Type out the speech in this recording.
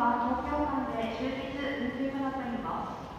は東京間で終日運休となっています。